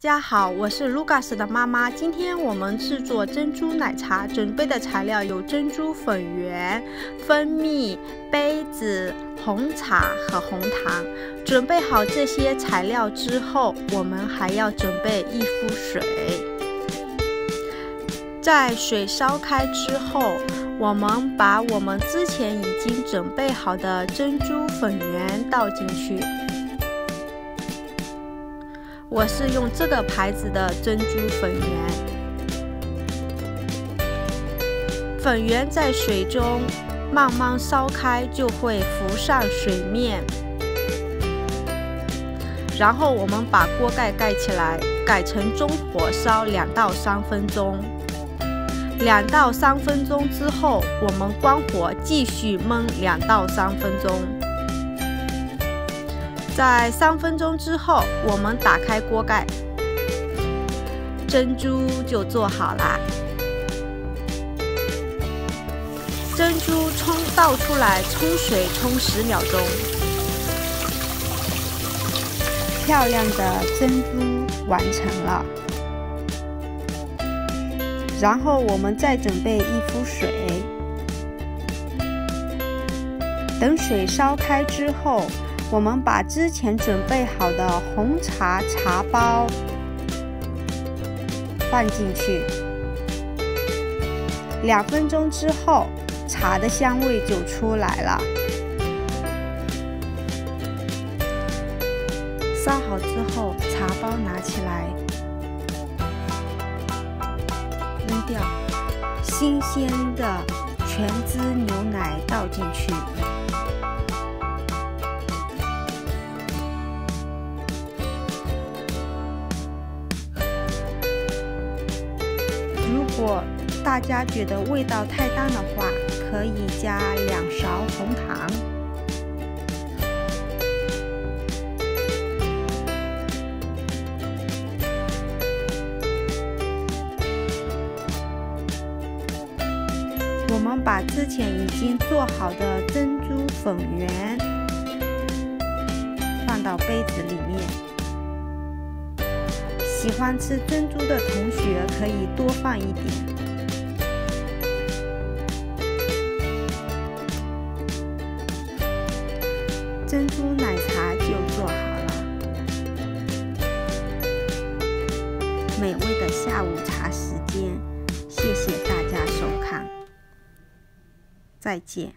大家好，我是 Lucas 的妈妈。今天我们制作珍珠奶茶，准备的材料有珍珠粉圆、蜂蜜、杯子、红茶和红糖。准备好这些材料之后，我们还要准备一壶水。在水烧开之后，我们把我们之前已经准备好的珍珠粉圆倒进去。我是用这个牌子的珍珠粉圆，粉圆在水中慢慢烧开就会浮上水面，然后我们把锅盖盖起来，改成中火烧两到三分钟。两到三分钟之后，我们关火继续焖两到三分钟。在三分钟之后，我们打开锅盖，珍珠就做好啦。珍珠冲倒出来，冲水冲十秒钟，漂亮的珍珠完成了。然后我们再准备一壶水，等水烧开之后。我们把之前准备好的红茶茶包放进去，两分钟之后，茶的香味就出来了。烧好之后，茶包拿起来扔掉，新鲜的全脂牛奶倒进去。如果大家觉得味道太淡的话，可以加两勺红糖。我们把之前已经做好的珍珠粉圆放到杯子里面。喜欢吃珍珠的同学可以多放一点。珍珠奶茶就做好了，美味的下午茶时间，谢谢大家收看，再见。